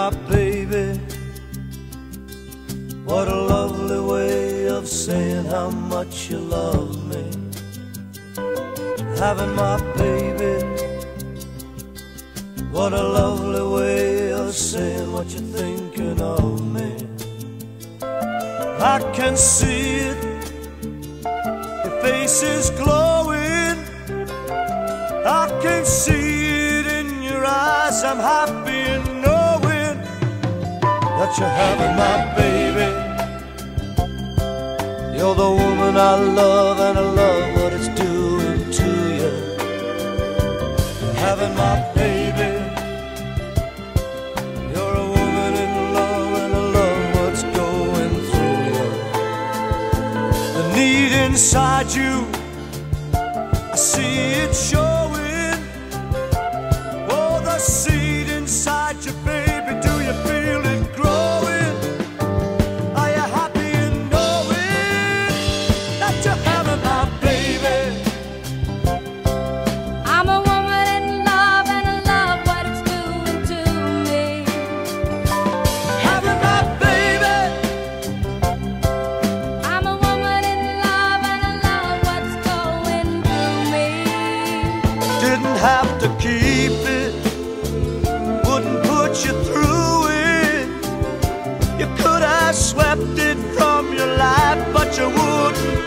my baby. What a lovely way of saying how much you love me. Having my baby. What a lovely way of saying what you're thinking of me. I can see it. Your face is glowing. I can see it in your eyes. I'm happy that you're having my baby. You're the woman I love, and I love what it's doing to you. Having my baby. You're a woman in love, and I love what's going through you. The need inside you, I see to keep it, wouldn't put you through it. You could have swept it from your life, but you wouldn't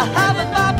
I haven't